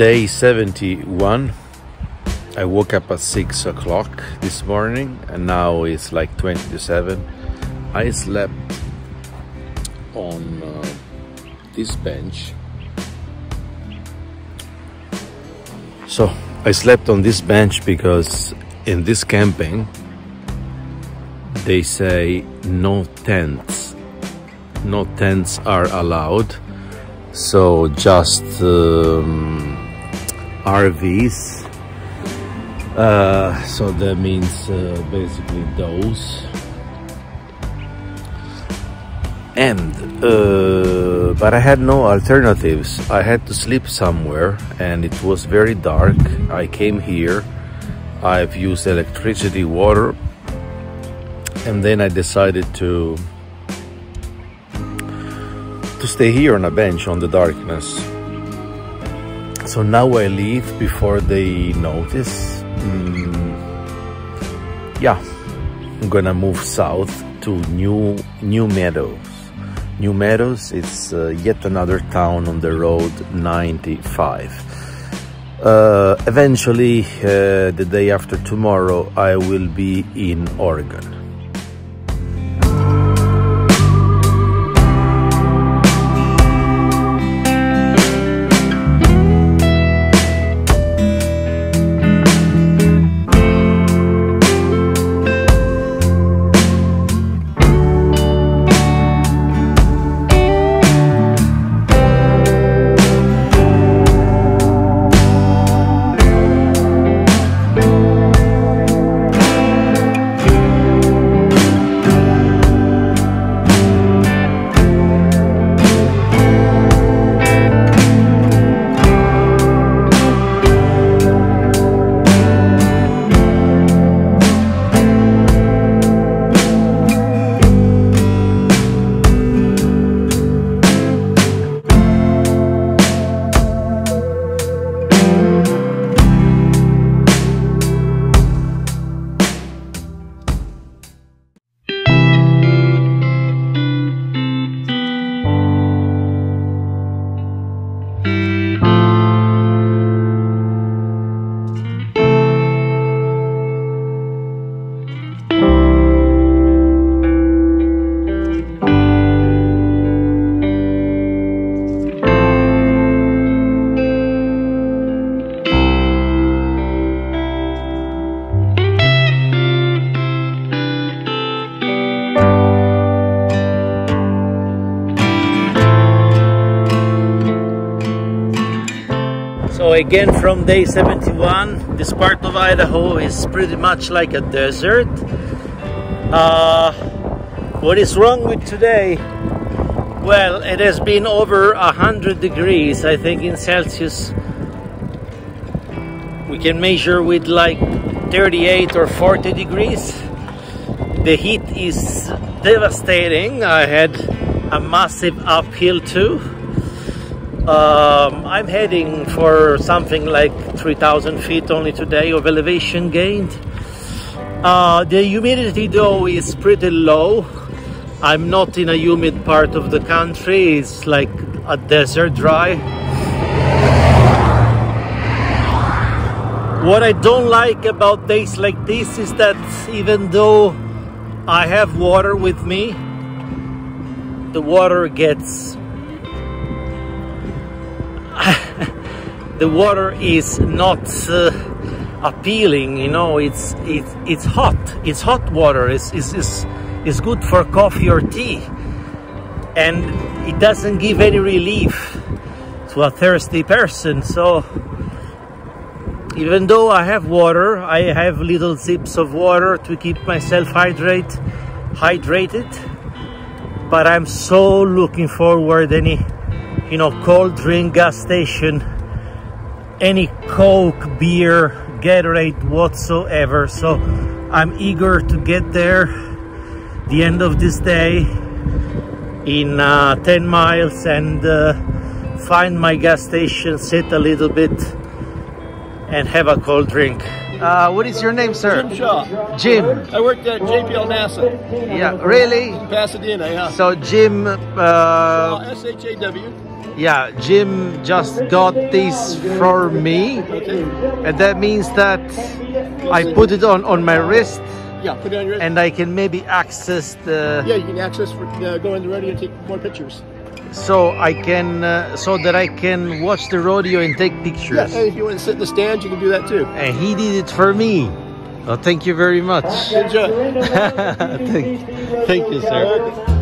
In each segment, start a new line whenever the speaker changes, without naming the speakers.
day 71 i woke up at 6 o'clock this morning and now it's like 20 to 7 i slept on uh, this bench. So i slept on this bench because in this camping they say no tents. No tents are allowed. So just um, RVs uh, so that means uh, basically those. And uh, but I had no alternatives. I had to sleep somewhere and it was very dark. I came here. I've used electricity water and then I decided to to stay here on a bench on the darkness. So now I leave before they notice. Mm, yeah, I'm gonna move south to New New Meadows. New Meadows is uh, yet another town on the road 95. Uh, eventually, uh, the day after tomorrow, I will be in Oregon. Again from day 71, this part of Idaho is pretty much like a desert. Uh, what is wrong with today? Well, it has been over a 100 degrees, I think in Celsius. We can measure with like 38 or 40 degrees. The heat is devastating. I had a massive uphill too. Um, I'm heading for something like 3,000 feet only today of elevation gained. Uh, the humidity though is pretty low. I'm not in a humid part of the country. It's like a desert dry. What I don't like about days like this is that even though I have water with me, the water gets the water is not uh, appealing you know it's it's it's hot. It's hot water. It's, it's, it's, it's good for coffee or tea. And it doesn't give any relief to a thirsty person. So even though I have water I have little sips of water to keep myself hydrate hydrated. But I'm so looking forward any you know cold drink gas station any coke beer gatorade whatsoever so i'm eager to get there the end of this day in uh, 10 miles and uh, find my gas station sit a little bit and have a cold drink uh, what is your name, sir?
Jim Shaw.
Jim.
I worked at JPL NASA
Yeah, really?
in Pasadena, yeah.
So Jim, uh,
S-H-A-W.
Yeah, Jim just got this for me,
Okay.
and that means that I put it on on my wrist,
Yeah, put it on your wrist.
and I can maybe access the
yeah, you can access for, uh, go in the rodeo and take more pictures.
so I can uh, so that I can watch the rodeo and take pictures.
Yeah, and if you want to sit in the stands, you can do that too.
And he did it for me. Oh, thank you very much.
Enjoy.
thank, thank you, sir.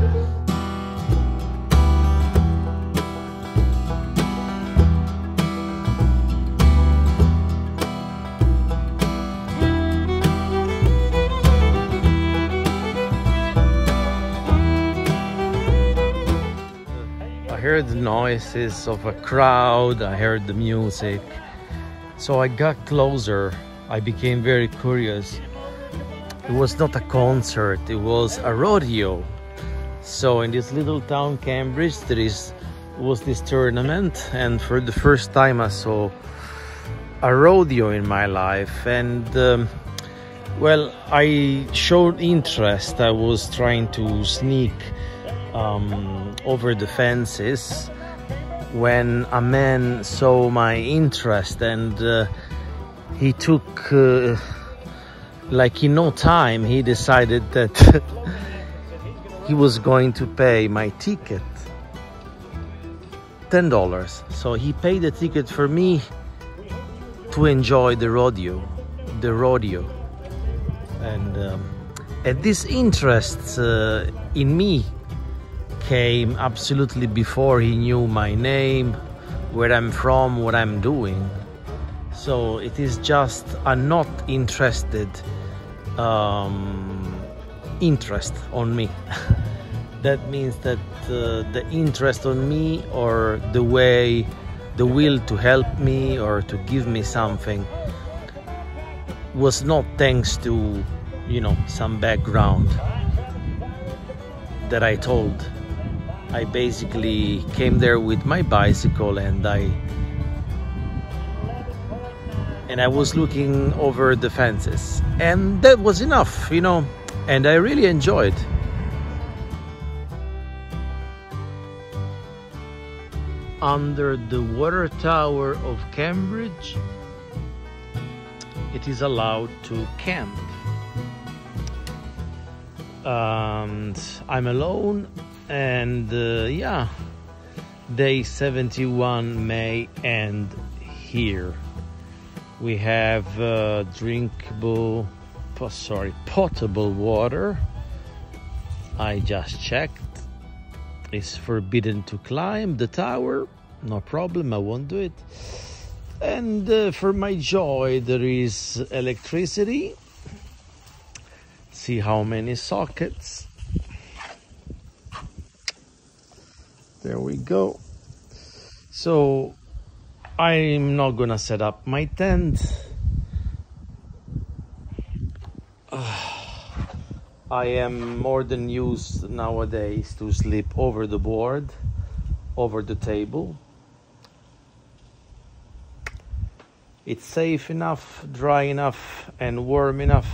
heard the noises of a crowd, I heard the music. So I got closer. I became very curious. It was not a concert, it was a rodeo. So in this little town Cambridge there is was this tournament and for the first time I saw a rodeo in my life and um, well I showed interest. I was trying to sneak um, over the fences when a man saw my interest and uh, he took uh, like in no time he decided that he was going to pay my ticket. Ten dollars. So he paid the ticket for me to enjoy the rodeo the rodeo. And um, and this interest uh, in me came absolutely before he knew my name, where I'm from, what I'm doing. So it is just a not interested um, interest on me. that means that uh, the interest on me or the way, the will to help me or to give me something was not thanks to, you know, some background that I told I basically came there with my bicycle and I and I was looking over the fences. And that was enough you know and I really enjoyed. Under the water tower of Cambridge it is allowed to camp. And I'm alone and uh, yeah. Day 71 may end here. We have uh, drinkable po- sorry potable water. I just checked. It's forbidden to climb the tower. No problem i won't do it. And uh, for my joy there is electricity. See how many sockets there we go. So i'm not gonna set up my tent. I am more than used nowadays to sleep over the board over the table. It's safe enough dry enough and warm enough.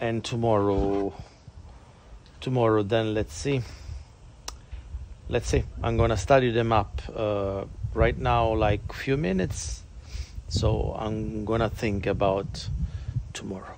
And tomorrow tomorrow then let's see let's see. I'm gonna study them up uh, right now like few minutes. So i'm gonna think about tomorrow